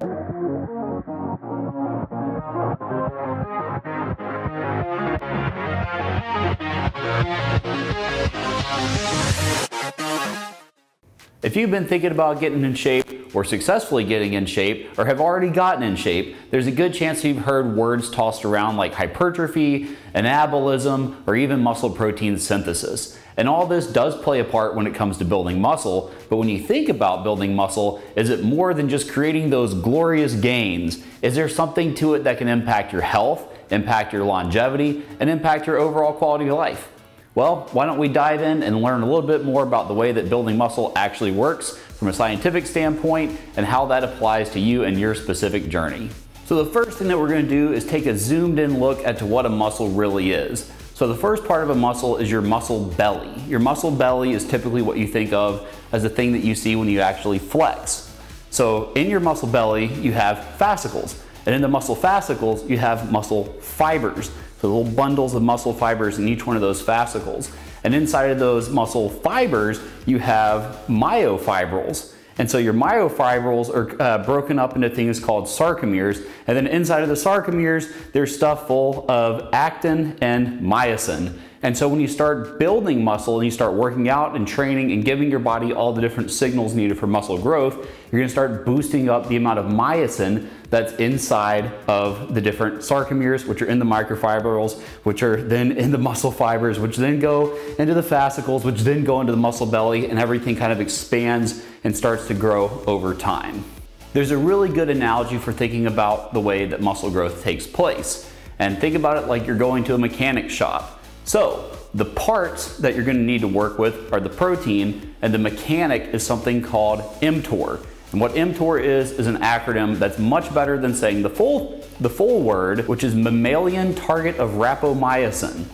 If you've been thinking about getting in shape or successfully getting in shape or have already gotten in shape, there's a good chance you've heard words tossed around like hypertrophy, anabolism, or even muscle protein synthesis. And all this does play a part when it comes to building muscle, but when you think about building muscle, is it more than just creating those glorious gains? Is there something to it that can impact your health, impact your longevity, and impact your overall quality of life? Well, why don't we dive in and learn a little bit more about the way that building muscle actually works from a scientific standpoint and how that applies to you and your specific journey. So the first thing that we're gonna do is take a zoomed in look at to what a muscle really is. So the first part of a muscle is your muscle belly. Your muscle belly is typically what you think of as the thing that you see when you actually flex. So in your muscle belly, you have fascicles. And in the muscle fascicles, you have muscle fibers. So little bundles of muscle fibers in each one of those fascicles. And inside of those muscle fibers, you have myofibrils. And so your myofibrils are uh, broken up into things called sarcomeres. And then inside of the sarcomeres, there's stuff full of actin and myosin. And so when you start building muscle and you start working out and training and giving your body all the different signals needed for muscle growth, you're gonna start boosting up the amount of myosin that's inside of the different sarcomeres, which are in the microfibrils, which are then in the muscle fibers, which then go into the fascicles, which then go into the muscle belly, and everything kind of expands and starts to grow over time. There's a really good analogy for thinking about the way that muscle growth takes place. And think about it like you're going to a mechanic shop so the parts that you're gonna need to work with are the protein and the mechanic is something called mTOR. And what mTOR is, is an acronym that's much better than saying the full, the full word, which is mammalian target of rapamycin.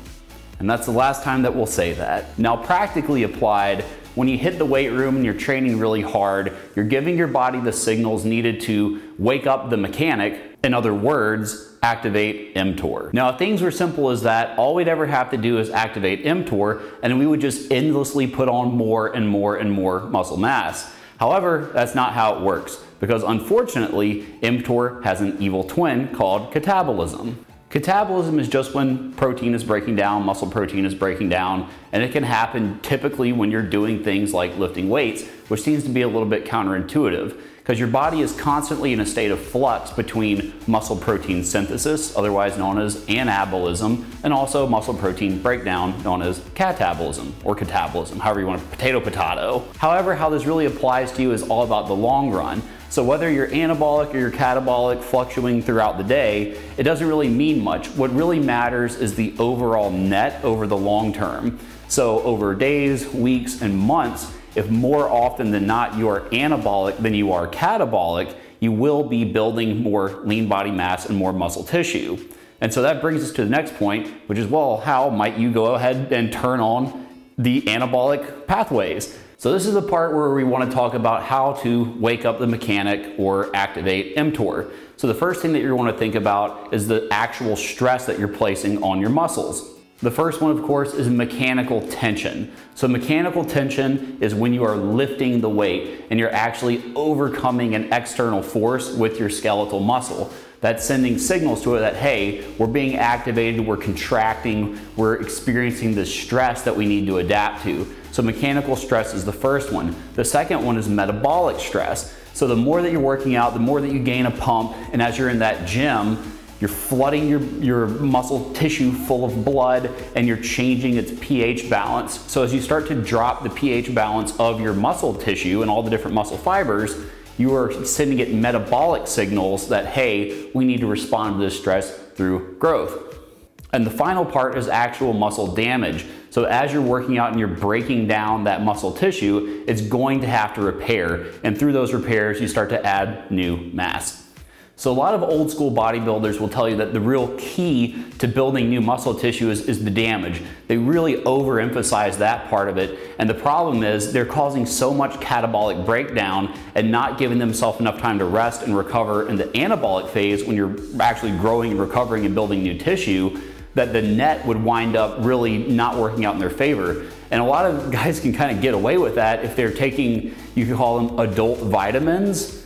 And that's the last time that we'll say that. Now practically applied, when you hit the weight room and you're training really hard, you're giving your body the signals needed to wake up the mechanic in other words, activate mTOR. Now, if things were simple as that, all we'd ever have to do is activate mTOR, and we would just endlessly put on more and more and more muscle mass. However, that's not how it works, because unfortunately, mTOR has an evil twin called catabolism. Catabolism is just when protein is breaking down, muscle protein is breaking down, and it can happen typically when you're doing things like lifting weights, which seems to be a little bit counterintuitive because your body is constantly in a state of flux between muscle protein synthesis, otherwise known as anabolism, and also muscle protein breakdown, known as catabolism or catabolism, however you want to potato potato. However, how this really applies to you is all about the long run. So whether you're anabolic or you're catabolic, fluctuating throughout the day, it doesn't really mean much. What really matters is the overall net over the long term. So over days, weeks, and months, if more often than not you are anabolic than you are catabolic, you will be building more lean body mass and more muscle tissue. And so that brings us to the next point, which is, well, how might you go ahead and turn on the anabolic pathways? So this is the part where we want to talk about how to wake up the mechanic or activate mTOR. So the first thing that you want to think about is the actual stress that you're placing on your muscles. The first one, of course, is mechanical tension. So mechanical tension is when you are lifting the weight and you're actually overcoming an external force with your skeletal muscle. That's sending signals to it that, hey, we're being activated, we're contracting, we're experiencing the stress that we need to adapt to. So mechanical stress is the first one. The second one is metabolic stress. So the more that you're working out, the more that you gain a pump, and as you're in that gym, you're flooding your, your muscle tissue full of blood and you're changing its pH balance. So as you start to drop the pH balance of your muscle tissue and all the different muscle fibers, you are sending it metabolic signals that, hey, we need to respond to this stress through growth. And the final part is actual muscle damage. So as you're working out and you're breaking down that muscle tissue, it's going to have to repair. And through those repairs, you start to add new mass. So a lot of old school bodybuilders will tell you that the real key to building new muscle tissue is, is, the damage. They really overemphasize that part of it. And the problem is they're causing so much catabolic breakdown and not giving themselves enough time to rest and recover in the anabolic phase when you're actually growing and recovering and building new tissue that the net would wind up really not working out in their favor. And a lot of guys can kind of get away with that if they're taking, you could call them adult vitamins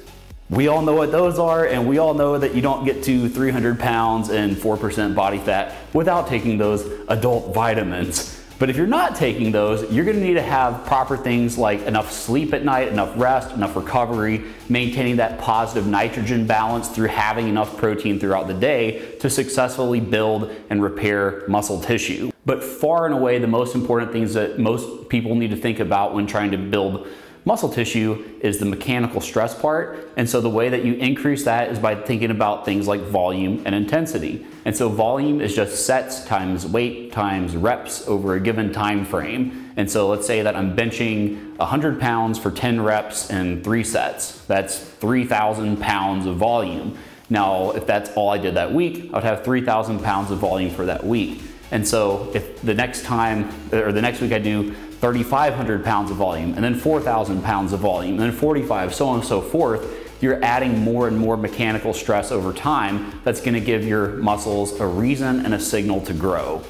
We all know what those are, and we all know that you don't get to 300 pounds and 4% body fat without taking those adult vitamins. But if you're not taking those, you're gonna need to have proper things like enough sleep at night, enough rest, enough recovery, maintaining that positive nitrogen balance through having enough protein throughout the day to successfully build and repair muscle tissue. But far and away, the most important things that most people need to think about when trying to build Muscle tissue is the mechanical stress part. And so the way that you increase that is by thinking about things like volume and intensity. And so volume is just sets times weight times reps over a given time frame. And so let's say that I'm benching 100 pounds for 10 reps and three sets. That's 3,000 pounds of volume. Now, if that's all I did that week, I would have 3,000 pounds of volume for that week. And so if the next time, or the next week I do 3,500 pounds of volume, and then 4,000 pounds of volume, and then 45, so on and so forth, you're adding more and more mechanical stress over time that's gonna give your muscles a reason and a signal to grow.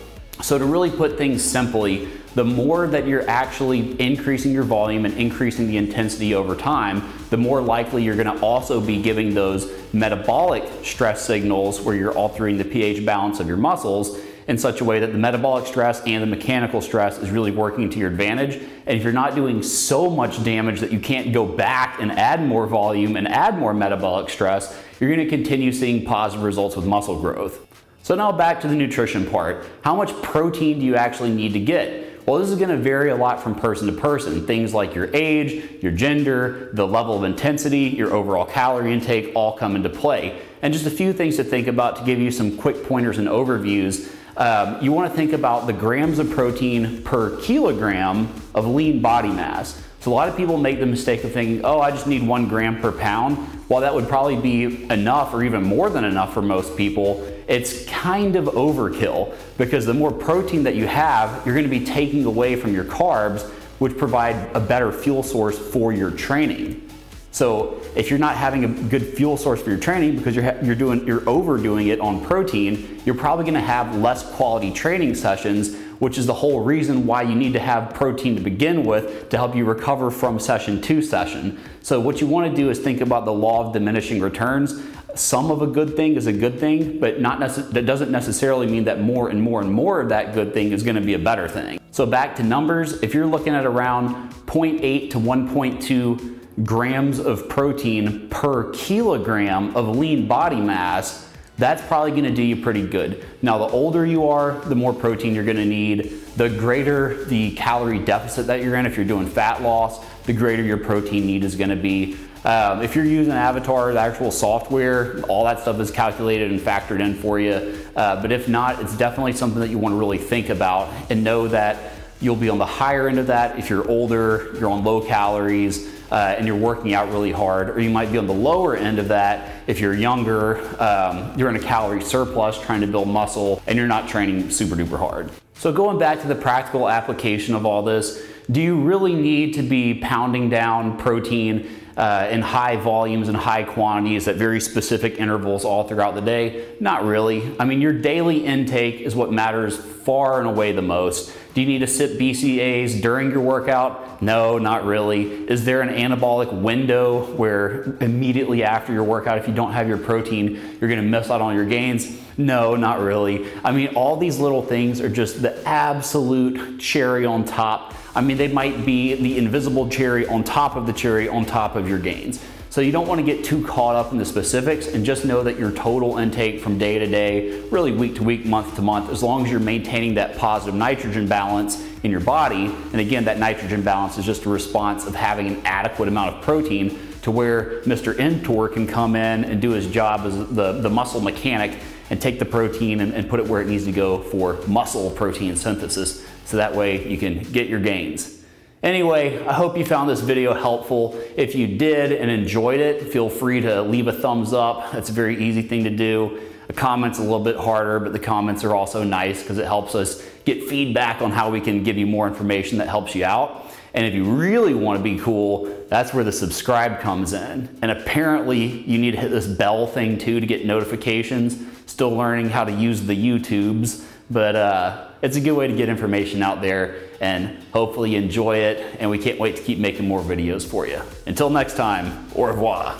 So to really put things simply, the more that you're actually increasing your volume and increasing the intensity over time, the more likely you're gonna also be giving those metabolic stress signals where you're altering the pH balance of your muscles in such a way that the metabolic stress and the mechanical stress is really working to your advantage. And if you're not doing so much damage that you can't go back and add more volume and add more metabolic stress, you're gonna continue seeing positive results with muscle growth. So now back to the nutrition part. How much protein do you actually need to get? Well, this is gonna vary a lot from person to person. Things like your age, your gender, the level of intensity, your overall calorie intake all come into play. And just a few things to think about to give you some quick pointers and overviews um, you want to think about the grams of protein per kilogram of lean body mass. So a lot of people make the mistake of thinking, oh, I just need one gram per pound. While that would probably be enough or even more than enough for most people, it's kind of overkill because the more protein that you have, you're going to be taking away from your carbs, which provide a better fuel source for your training. So if you're not having a good fuel source for your training because you're, you're, doing, you're overdoing it on protein, you're probably gonna have less quality training sessions, which is the whole reason why you need to have protein to begin with to help you recover from session to session. So what you wanna do is think about the law of diminishing returns. Some of a good thing is a good thing, but not that doesn't necessarily mean that more and more and more of that good thing is gonna be a better thing. So back to numbers, if you're looking at around 0.8 to 1.2 grams of protein per kilogram of lean body mass, that's probably gonna do you pretty good. Now, the older you are, the more protein you're gonna need, the greater the calorie deficit that you're in. If you're doing fat loss, the greater your protein need is gonna be. Um, if you're using Avatar, the actual software, all that stuff is calculated and factored in for you. Uh, but if not, it's definitely something that you wanna really think about and know that you'll be on the higher end of that if you're older, you're on low calories, uh, and you're working out really hard, or you might be on the lower end of that if you're younger, um, you're in a calorie surplus trying to build muscle, and you're not training super duper hard. So going back to the practical application of all this, do you really need to be pounding down protein uh, in high volumes and high quantities at very specific intervals all throughout the day? Not really. I mean, your daily intake is what matters far and away the most. Do you need to sip BCAAs during your workout? No, not really. Is there an anabolic window where immediately after your workout, if you don't have your protein, you're gonna miss out on your gains? No, not really. I mean, all these little things are just the absolute cherry on top. I mean, they might be the invisible cherry on top of the cherry on top of your gains. So you don't want to get too caught up in the specifics and just know that your total intake from day to day, really week to week, month to month, as long as you're maintaining that positive nitrogen balance in your body, and again, that nitrogen balance is just a response of having an adequate amount of protein to where Mr. mTOR can come in and do his job as the, the muscle mechanic and take the protein and, and put it where it needs to go for muscle protein synthesis. So that way you can get your gains. Anyway, I hope you found this video helpful. If you did and enjoyed it, feel free to leave a thumbs up. That's a very easy thing to do. The comments a little bit harder, but the comments are also nice because it helps us get feedback on how we can give you more information that helps you out. And if you really want to be cool, that's where the subscribe comes in. And apparently you need to hit this bell thing too to get notifications. Still learning how to use the YouTubes, but uh, it's a good way to get information out there and hopefully enjoy it and we can't wait to keep making more videos for you. Until next time, au revoir.